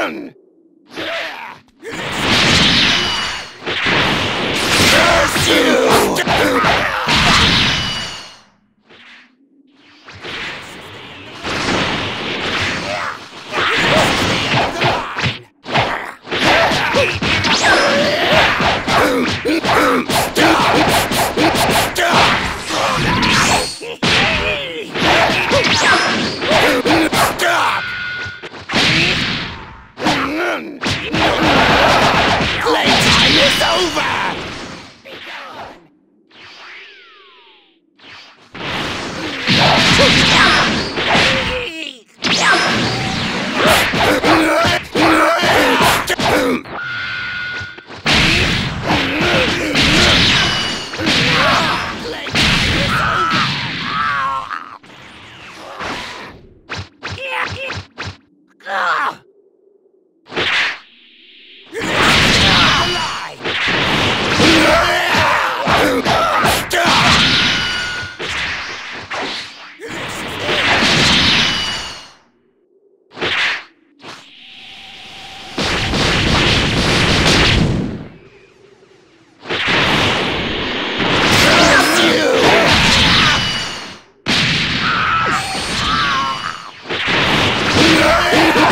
again! Curse you! It's over! Ah! Yeah!